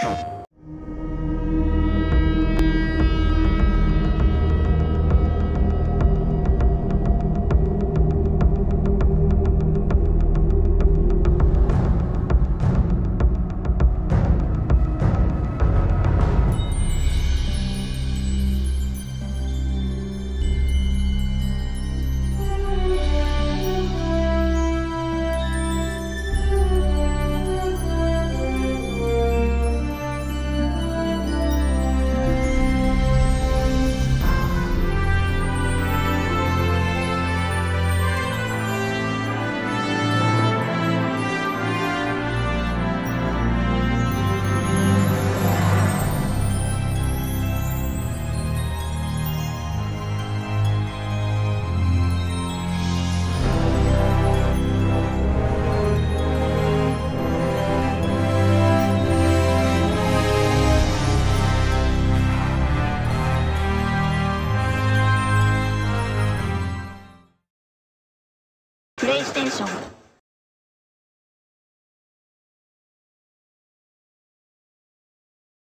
you プレイステーション